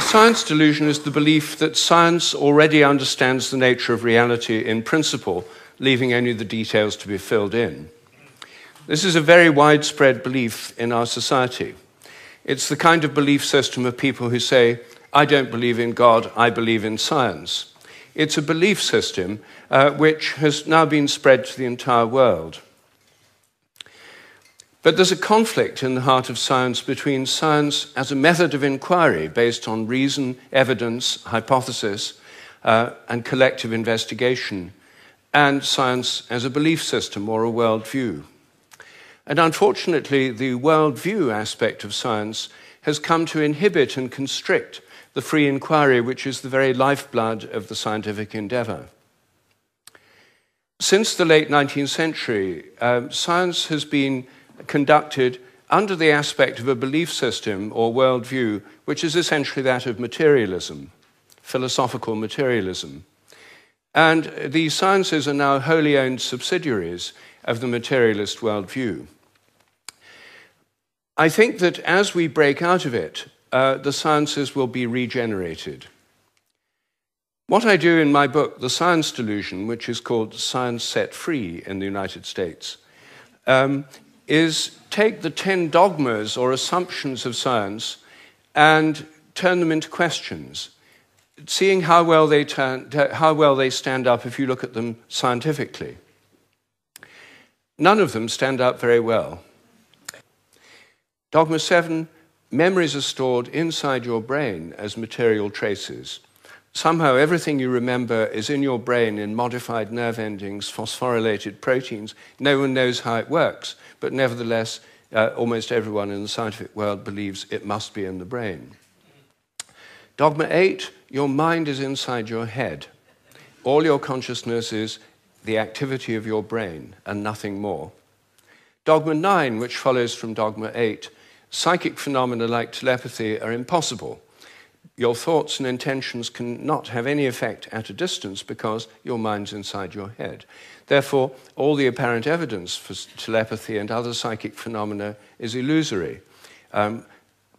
Science delusion is the belief that science already understands the nature of reality in principle, leaving only the details to be filled in. This is a very widespread belief in our society. It's the kind of belief system of people who say, I don't believe in God, I believe in science. It's a belief system uh, which has now been spread to the entire world. But there's a conflict in the heart of science between science as a method of inquiry based on reason, evidence, hypothesis, uh, and collective investigation, and science as a belief system or a worldview. And unfortunately, the worldview aspect of science has come to inhibit and constrict the free inquiry, which is the very lifeblood of the scientific endeavor. Since the late 19th century, uh, science has been conducted under the aspect of a belief system or worldview, which is essentially that of materialism, philosophical materialism. And these sciences are now wholly owned subsidiaries of the materialist worldview. I think that as we break out of it, uh, the sciences will be regenerated. What I do in my book, The Science Delusion, which is called Science Set Free in the United States, um, is take the 10 dogmas or assumptions of science and turn them into questions, seeing how well they, turn, how well they stand up if you look at them scientifically. None of them stand up very well. Dogma 7 memories are stored inside your brain as material traces. Somehow, everything you remember is in your brain in modified nerve endings, phosphorylated proteins. No one knows how it works, but nevertheless, uh, almost everyone in the scientific world believes it must be in the brain. Dogma 8 your mind is inside your head. All your consciousness is the activity of your brain and nothing more. Dogma 9, which follows from Dogma 8, psychic phenomena like telepathy are impossible your thoughts and intentions cannot have any effect at a distance because your mind's inside your head. Therefore, all the apparent evidence for telepathy and other psychic phenomena is illusory. Um,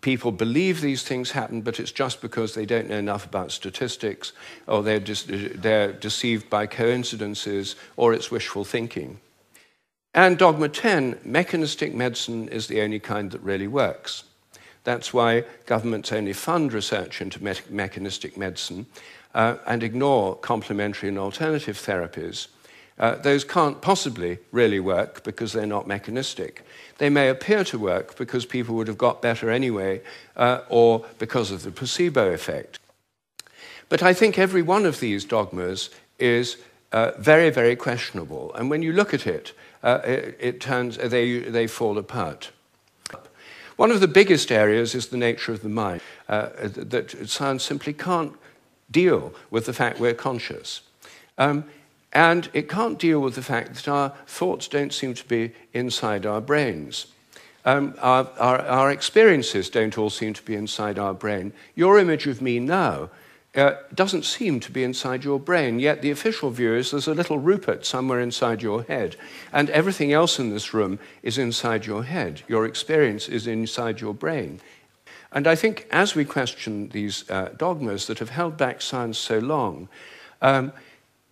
people believe these things happen, but it's just because they don't know enough about statistics, or they're, they're deceived by coincidences, or it's wishful thinking. And dogma 10 mechanistic medicine is the only kind that really works. That's why governments only fund research into me mechanistic medicine uh, and ignore complementary and alternative therapies. Uh, those can't possibly really work because they're not mechanistic. They may appear to work because people would have got better anyway uh, or because of the placebo effect. But I think every one of these dogmas is uh, very, very questionable. And when you look at it, uh, it, it turns, they, they fall apart. One of the biggest areas is the nature of the mind, uh, that science simply can't deal with the fact we're conscious. Um, and it can't deal with the fact that our thoughts don't seem to be inside our brains. Um, our, our, our, experiences don't all seem to be inside our brain. Your image of me now uh, doesn't seem to be inside your brain, yet the official view is there's a little Rupert somewhere inside your head, and everything else in this room is inside your head. Your experience is inside your brain. And I think as we question these uh, dogmas that have held back science so long, um,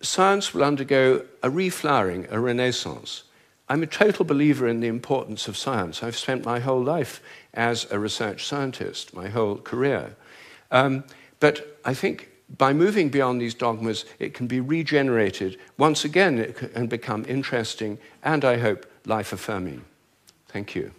science will undergo a reflowering, a renaissance. I'm a total believer in the importance of science. I've spent my whole life as a research scientist, my whole career. Um, but I think by moving beyond these dogmas, it can be regenerated once again and become interesting and, I hope, life affirming. Thank you.